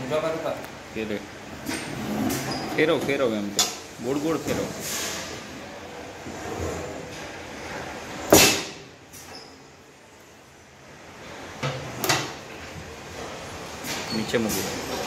ઊભા કર ઊભા ફેરે ફેરવ ફેરવ એમ તો ગોળ ગોળ ફેરવ નીચે મૂકી દો